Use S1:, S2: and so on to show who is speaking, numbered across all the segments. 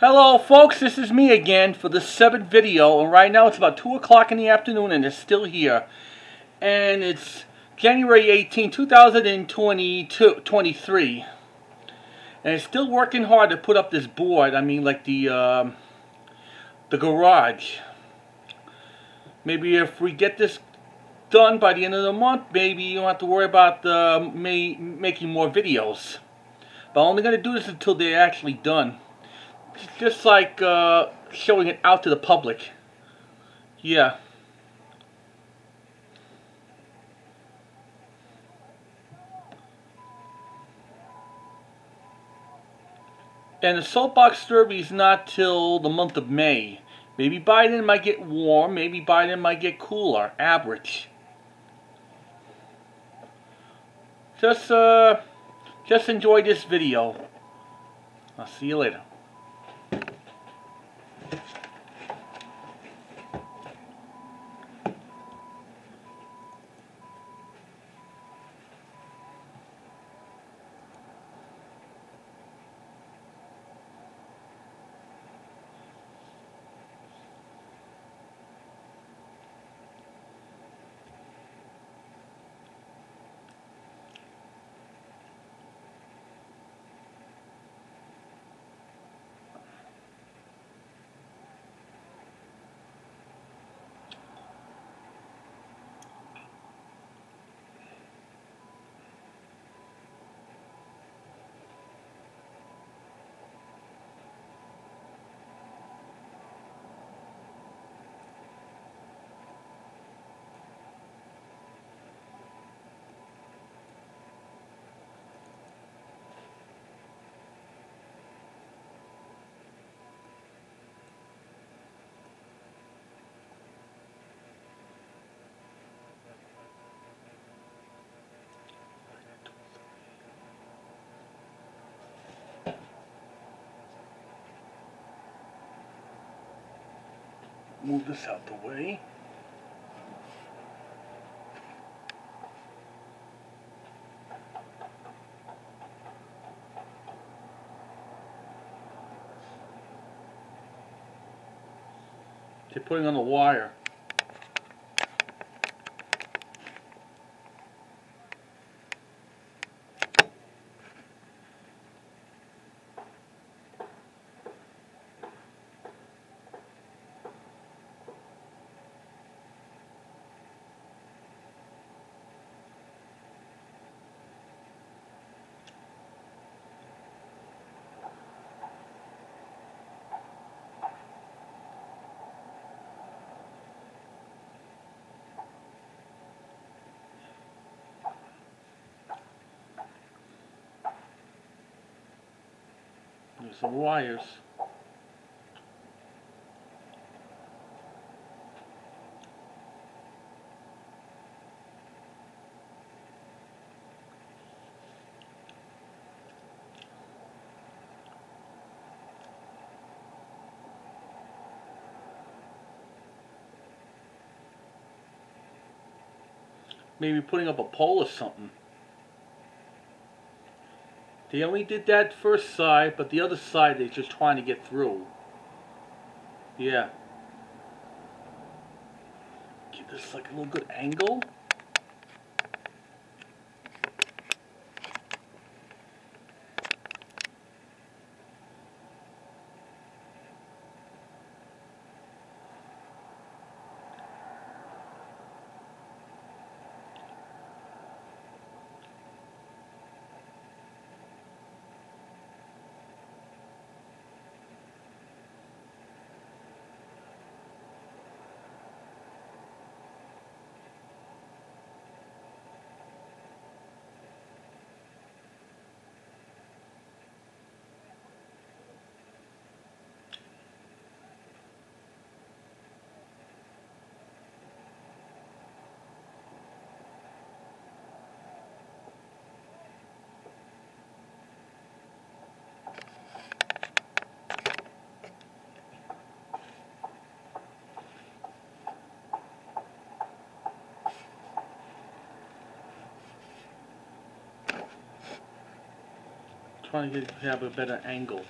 S1: Hello folks, this is me again for the seventh video and right now it's about 2 o'clock in the afternoon and it's still here. And it's January 18, 2023. And it's still working hard to put up this board, I mean like the, um, the garage. Maybe if we get this done by the end of the month, maybe you don't have to worry about uh, making more videos. But I'm only going to do this until they're actually done just like uh, showing it out to the public. Yeah. And the soapbox derby is not till the month of May. Maybe by then might get warm, maybe by then might get cooler, average. Just uh just enjoy this video. I'll see you later. Move this out the way. They're putting on the wire. There's some wires. Maybe putting up a pole or something. They only did that first side, but the other side they're just trying to get through. Yeah. Give this like a little good angle. Trying to have a better angle.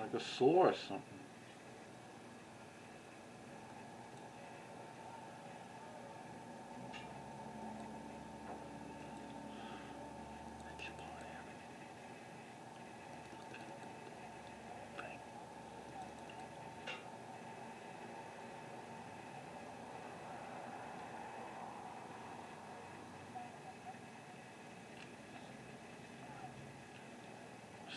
S1: Like a saw or something.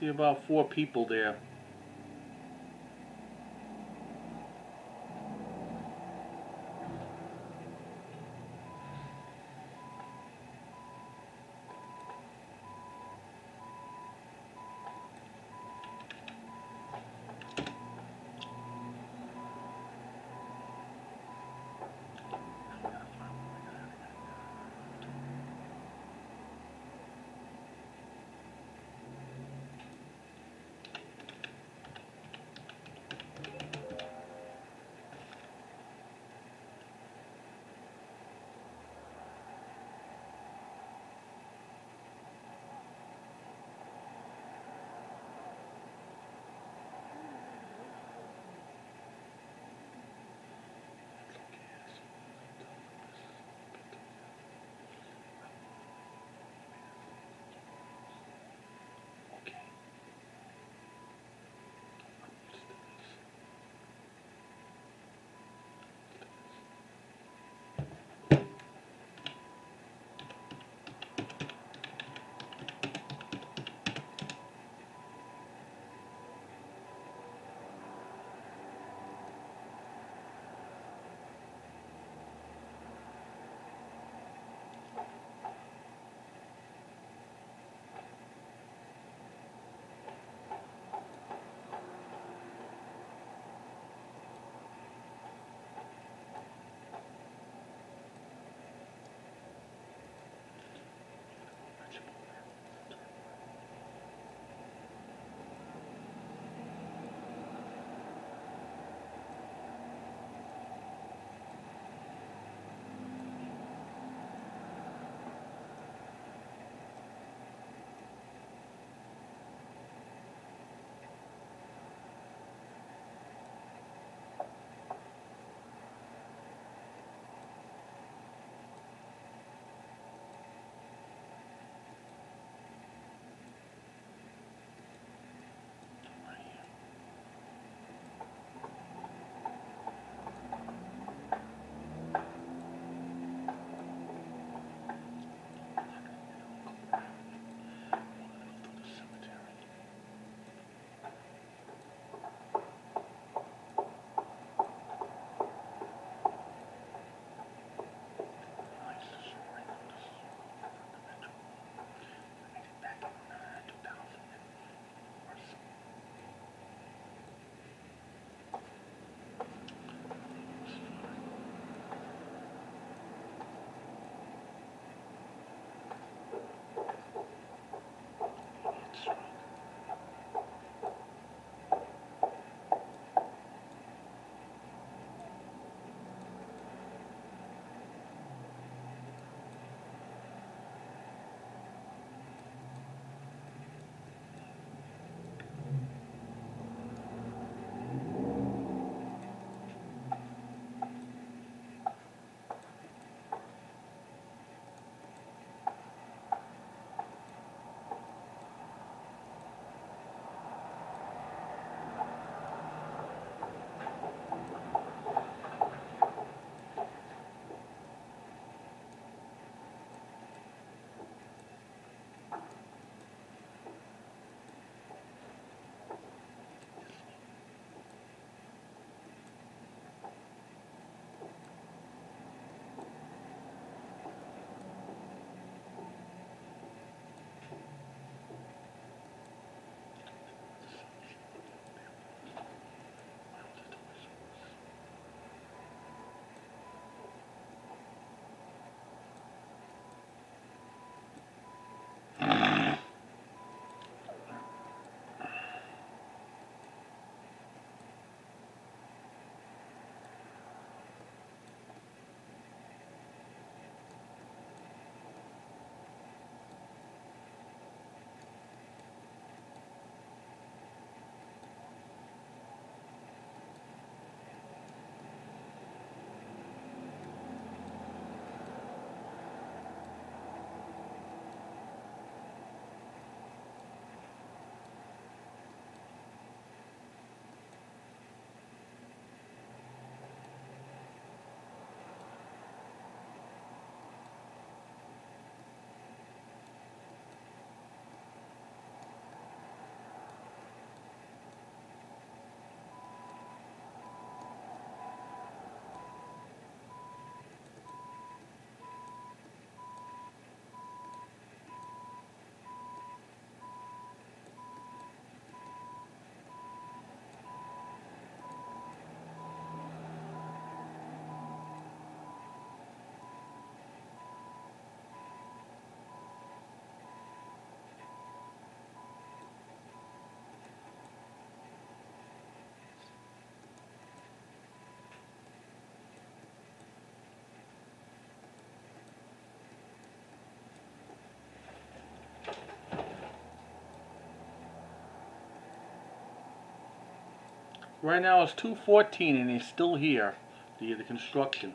S1: See about four people there. Right now it's 214 and he's still here, the, the construction.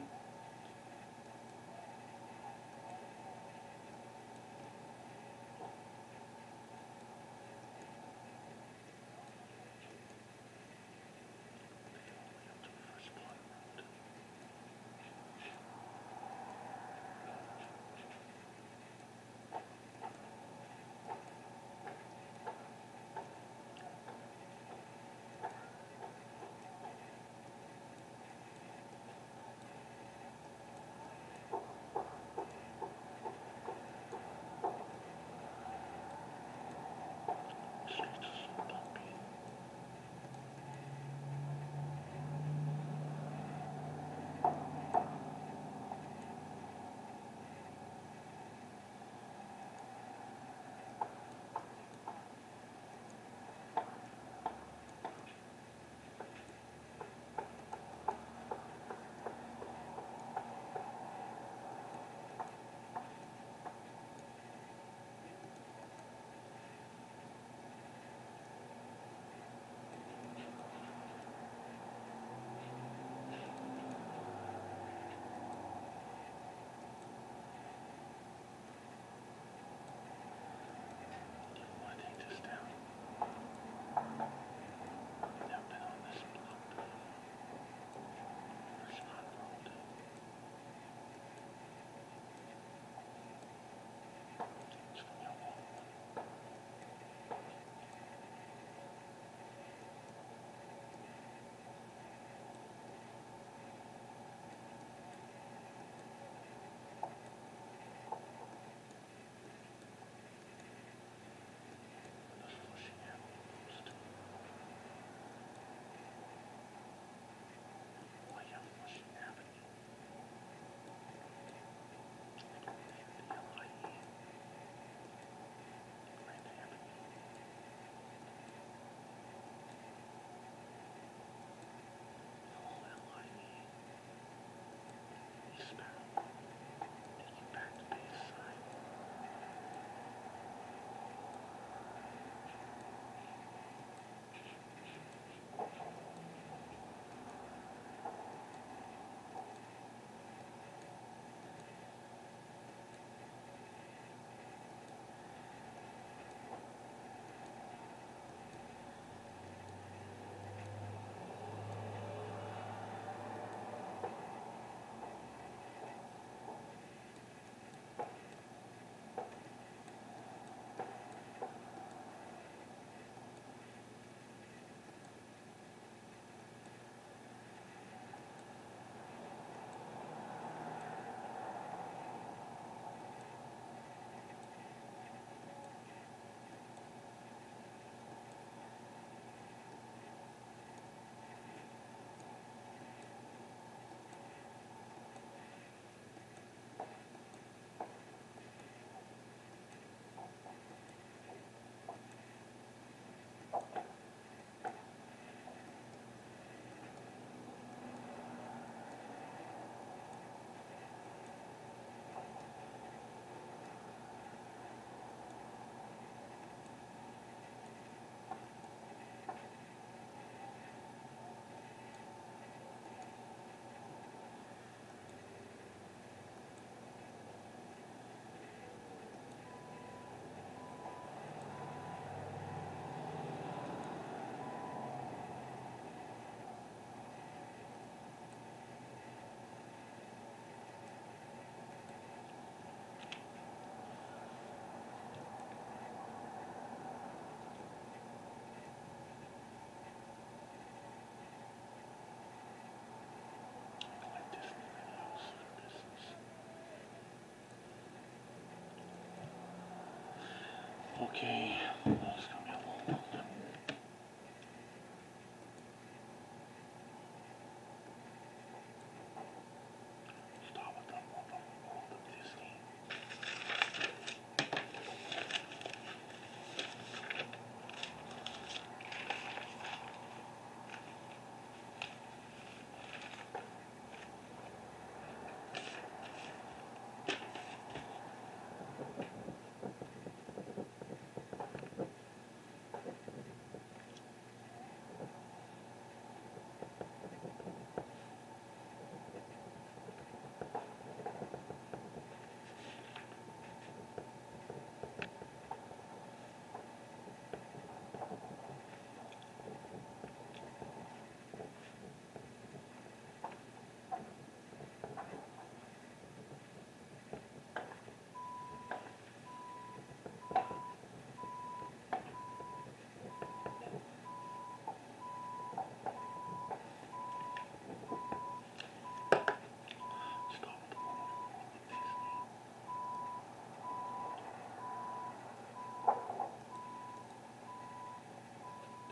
S1: Okay.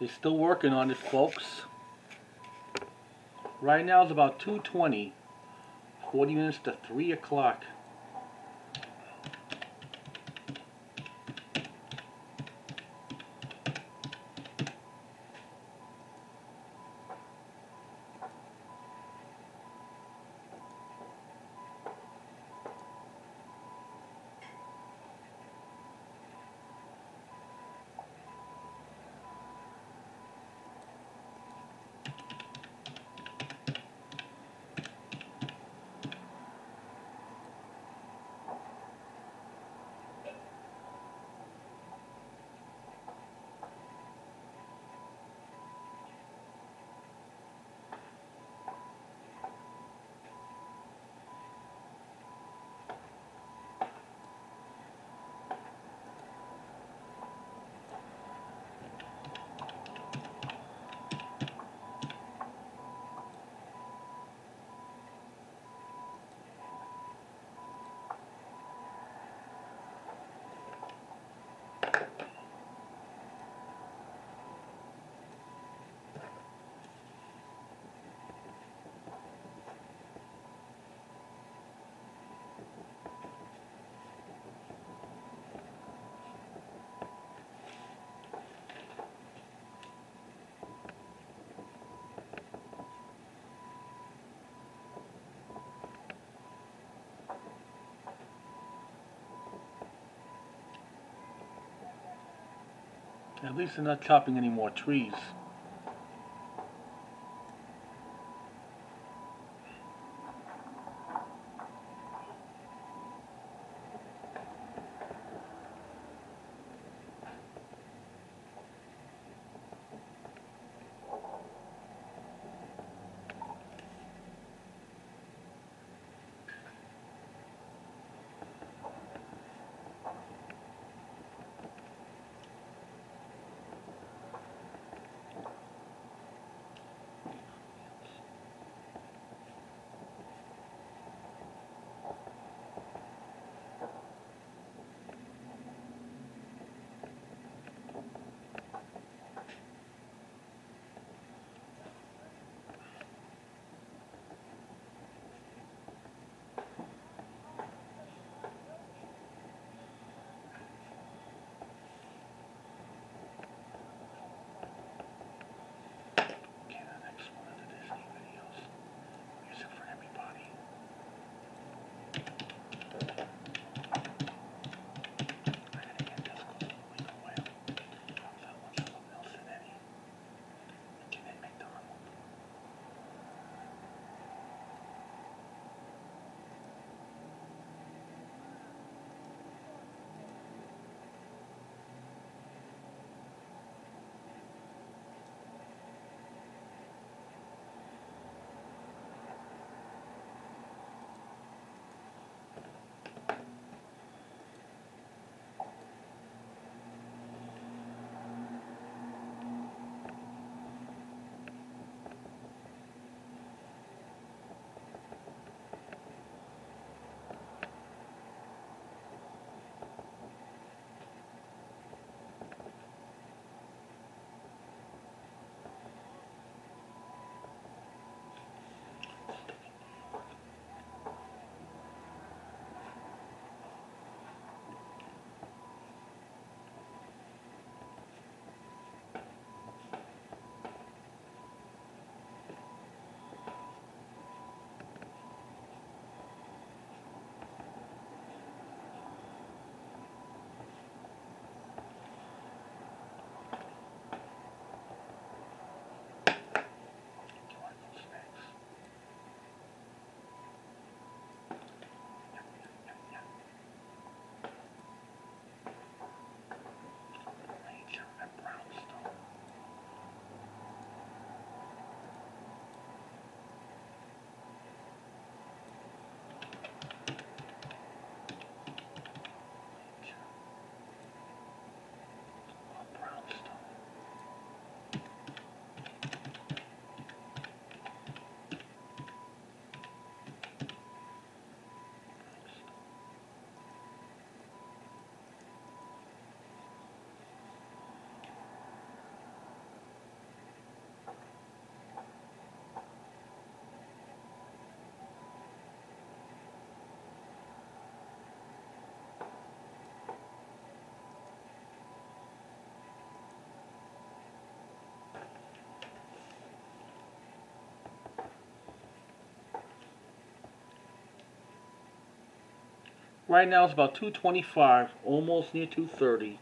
S1: They're still working on it, folks. Right now it's about 2.20. 40 minutes to 3 o'clock. At least they're not chopping any more trees. Right now it's about 225, almost near 230.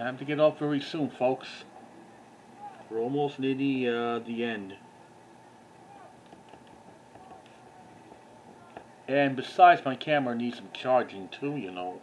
S1: I have to get off very soon, folks. We're almost near the uh, the end. And besides, my camera needs some charging too, you know.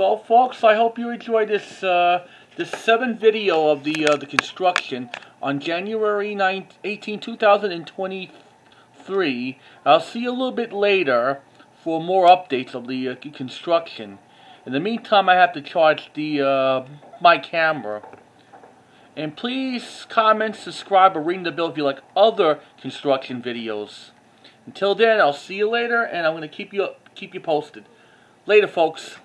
S1: So, folks, I hope you enjoyed this uh, this seventh video of the uh, the construction on January 9, 18, 2023. I'll see you a little bit later for more updates of the uh, construction. In the meantime, I have to charge the uh, my camera. And please comment, subscribe, or ring the bell if you like other construction videos. Until then, I'll see you later, and I'm going to keep you keep you posted. Later, folks.